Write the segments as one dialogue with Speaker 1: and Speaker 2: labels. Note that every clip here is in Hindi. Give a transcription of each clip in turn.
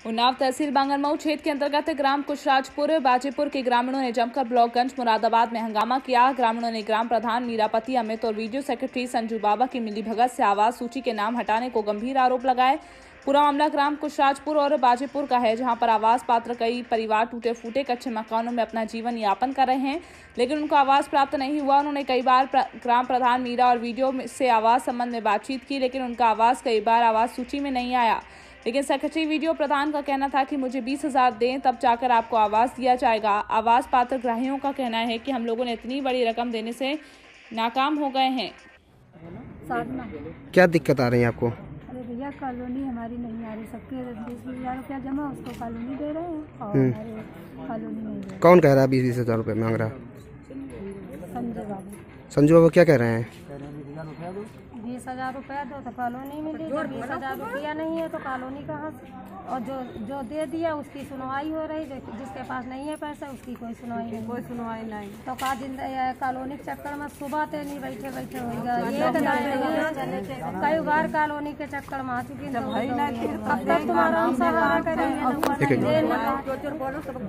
Speaker 1: उन्नाव तहसील बांगरमऊ क्षेत्र के अंतर्गत ग्राम कुशराजपुर बाजीपुर के ग्रामीणों ने जमकर ब्लॉकगंज मुरादाबाद में हंगामा किया। ग्रामीणों ने ग्राम प्रधान मीरापति अमित और वीडियो सेक्रेटरी संजू बाबा की मिलीभगत से आवास सूची के नाम हटाने को गंभीर आरोप लगाए। पूरा मामला ग्राम कुशराजपुर और बाजीपुर का है जहाँ पर आवास पात्र कई परिवार टूटे फूटे कच्चे मकानों में अपना जीवन यापन कर रहे हैं लेकिन उनको आवास प्राप्त नहीं हुआ। उन्होंने कई बार प्र, ग्राम प्रधान मीरा और वीडियो से आवास संबंध में बातचीत की लेकिन उनका आवास कई बार आवास सूची में नहीं आया। लेकिन सेक्रेटरी वीडियो प्रधान का कहना था कि मुझे बीस हज़ार दें तब जाकर आपको आवास दिया जाएगा। आवास पात्र ग्राहियों का कहना है कि हम लोगों ने इतनी बड़ी रकम देने से नाकाम हो गए हैं।
Speaker 2: क्या दिक्कत आ रही है आपको?
Speaker 3: अरे भैया कॉलोनी हमारी नहीं आ रही। सबके बीस बीस हज़ार रुपया जमा उसको कॉलोनी दे रहे हैं और
Speaker 2: हम्म।
Speaker 3: हमारे कॉलोनी नहीं दे
Speaker 2: कौन कह रहा है बीस बीस हज़ार रुपये मांग रहा
Speaker 3: संजय बाबू।
Speaker 2: संजू बाबू क्या कह रहे हैं?
Speaker 3: बीस हज़ार रुपया दो तो कॉलोनी मिली जब बीस हज़ार रुपया नहीं है तो कॉलोनी कहाँ से? और जो जो दे दिया उसकी सुनवाई हो रही जो- जिसके पास नहीं है पैसा उसकी कोई सुनवाई नहीं। कोई सुनवाई नहीं। तो का दिन कॉलोनी के चक्कर में सुबह ते नहीं बैठे बैठे होगा एक कई बार कॉलोनी के चक्कर में आ चुकी हैं। अब तक तुम्हारा हम सहारा
Speaker 2: एक एक
Speaker 3: करेंगे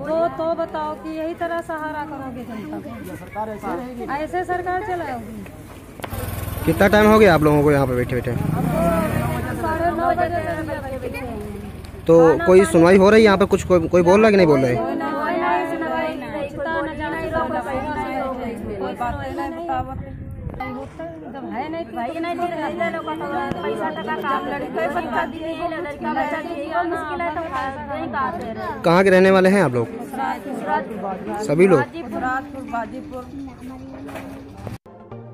Speaker 3: तो तो बताओ कि यही तरह सहारा करोगे जनता ऐसे सरकार चलाओगी?
Speaker 2: कितना टाइम हो गया आप लोगों को यहाँ पे बैठे बैठे। तो कोई सुनवाई हो रही है यहाँ पे कुछ कोई कोई बोल रहा है कि नहीं बोल रहा है?
Speaker 3: कहाँ
Speaker 2: के रहने वाले हैं आप लोग? सभी लोग?